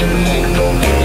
Ain't no